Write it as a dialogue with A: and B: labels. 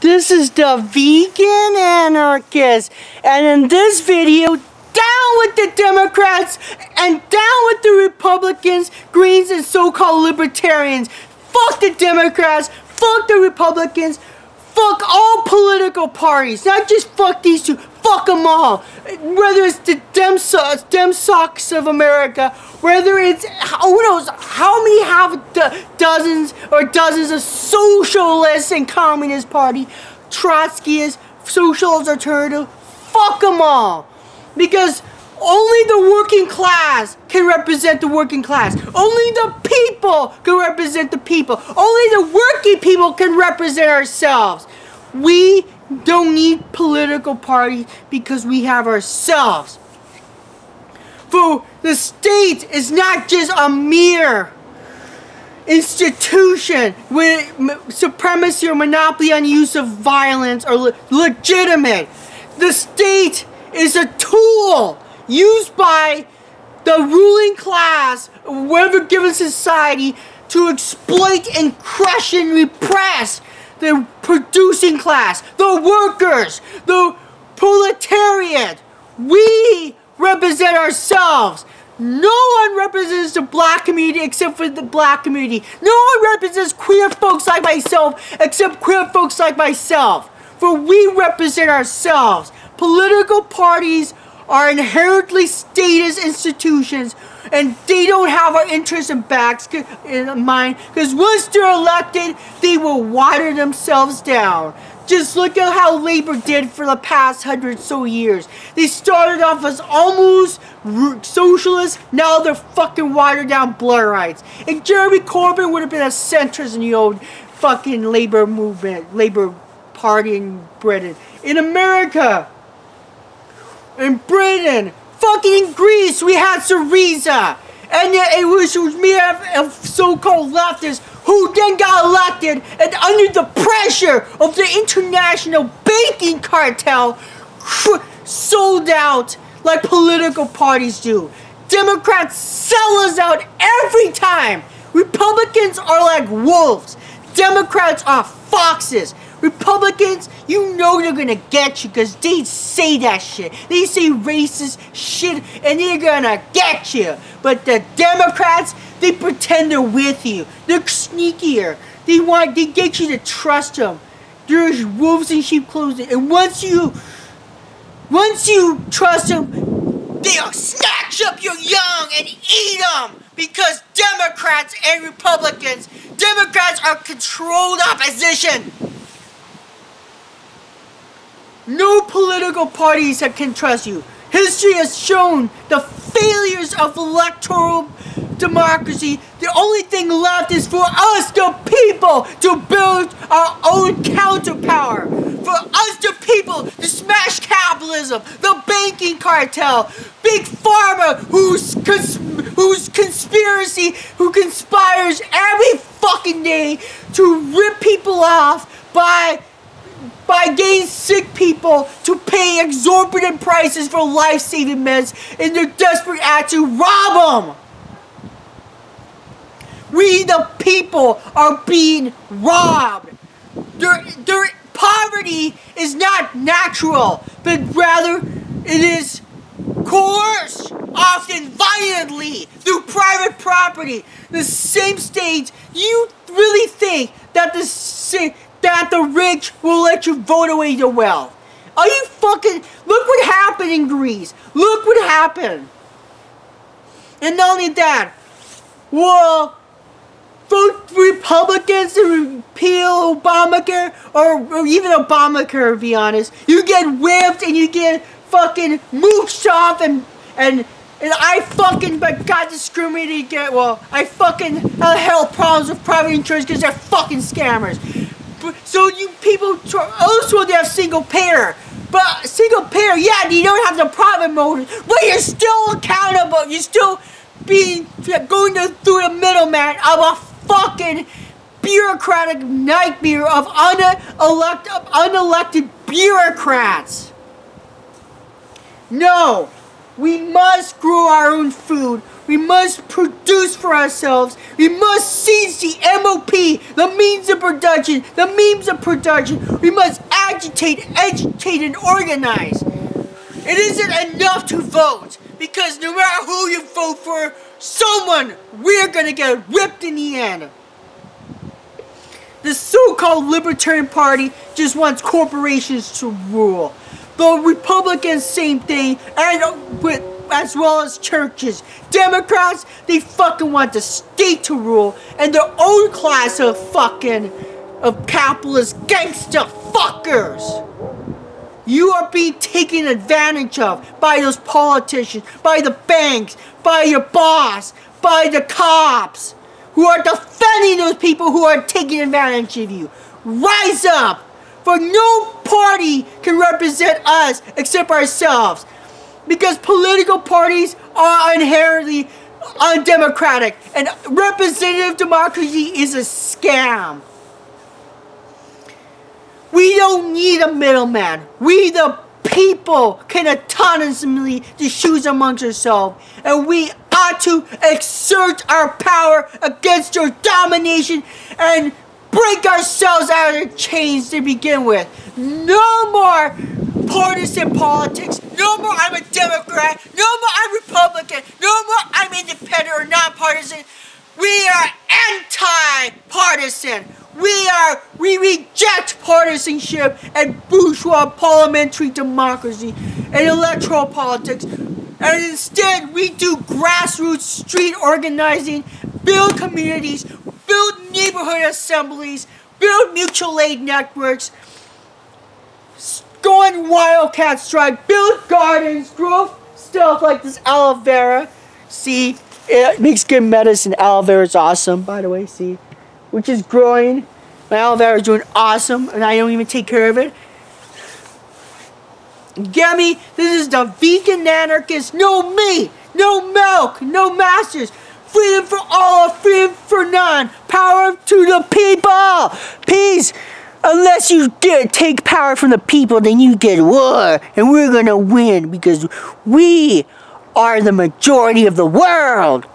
A: This is the Vegan Anarchist, and in this video, down with the Democrats and down with the Republicans, Greens, and so-called Libertarians. Fuck the Democrats, fuck the Republicans, fuck all political parties, not just fuck these two, fuck them all. Whether it's the Dem, Dem Socs of America, whether it's, who knows, how many have do dozens or dozens of socialists and communist party, Trotskyists, socialist alternative, fuck them all. Because only the working class can represent the working class. Only the people can represent the people. Only the working people can represent ourselves. We don't need political parties because we have ourselves. For the state is not just a mere institution with supremacy or monopoly on use of violence or le legitimate. The state is a tool used by the ruling class, of whatever given society, to exploit and crush and repress the producing class, the workers, the proletariat. We represent ourselves. No one represents the black community except for the black community. No one represents queer folks like myself except queer folks like myself. For we represent ourselves. Political parties are inherently statist institutions and they don't have our interests and backs in mind because once they're elected, they will water themselves down. Just look at how Labor did for the past hundred so years. They started off as almost socialists, now they're fucking watered down Blairites. And Jeremy Corbyn would have been a centrist in the old fucking Labor movement, Labor Party in Britain. In America, in Britain, fucking in Greece, we had Syriza. And it was, it was made of so-called leftists who then got elected and under the pressure of the international banking cartel sold out like political parties do. Democrats sell us out every time. Republicans are like wolves. Democrats are foxes. Republicans, you know they're gonna get you because they say that shit. They say racist shit and they're gonna get you. But the Democrats, they pretend they're with you. They're sneakier. They want, they get you to trust them. There's wolves in sheep clothing. And once you, once you trust them, they'll snatch up your young and eat them. Because Democrats and Republicans, Democrats are controlled opposition. No political parties can trust you. History has shown the failures of electoral democracy. The only thing left is for us, the people, to build our own counterpower. For us, the people, to smash capitalism, the banking cartel, big pharma, whose cons whose conspiracy, who conspires every fucking day to rip people off by by getting sick people to pay exorbitant prices for life-saving meds in their desperate act to rob them. We, the people, are being robbed. Their, their poverty is not natural, but rather it is coerced, often violently, through private property. The same state, you really think that the that the rich will let you vote away your wealth. Are you fucking... Look what happened in Greece. Look what happened. And not only that, well, vote Republicans to repeal Obamacare, or, or even Obamacare, to be honest. You get whipped and you get fucking mooched off and, and, and I fucking but got discriminated against. Well, I fucking hell problems with private insurance because they're fucking scammers. So you people also oh, they have single payer. But single payer, yeah, you don't have the private mode, but you're still accountable. You're still being going through the middleman of a fucking bureaucratic nightmare of unelected, unelected bureaucrats. No, we must grow our own food. We must produce for ourselves. We must seize the MOP, the means of production, the means of production. We must agitate, educate, and organize. It isn't enough to vote because no matter who you vote for, someone, we're gonna get ripped in the end. The so-called Libertarian Party just wants corporations to rule. The Republicans, same thing, and uh, with as well as churches. Democrats, they fucking want the state to rule and their own class of fucking of capitalist gangster fuckers. You are being taken advantage of by those politicians, by the banks, by your boss, by the cops who are defending those people who are taking advantage of you. Rise up! For no party can represent us except ourselves because political parties are inherently undemocratic and representative democracy is a scam. We don't need a middleman. We the people can autonomously choose amongst ourselves and we ought to exert our power against your domination and break ourselves out of chains to begin with. No more partisan politics. No more I'm a Democrat. No more I'm Republican. No more I'm independent or nonpartisan. We are anti-partisan. We are, we reject partisanship and bourgeois parliamentary democracy and electoral politics. And instead, we do grassroots street organizing, build communities, neighborhood assemblies, build mutual aid networks, go on wildcat strike, build gardens, grow stuff like this aloe vera. See, it makes good medicine. Aloe vera is awesome, by the way, see. Which is growing. My aloe vera is doing awesome, and I don't even take care of it. Get me? This is the vegan anarchist. No meat, no milk, no masters. Freedom for all, freedom none. Power to the people. Peace. Unless you take power from the people, then you get war. And we're gonna win because we are the majority of the world.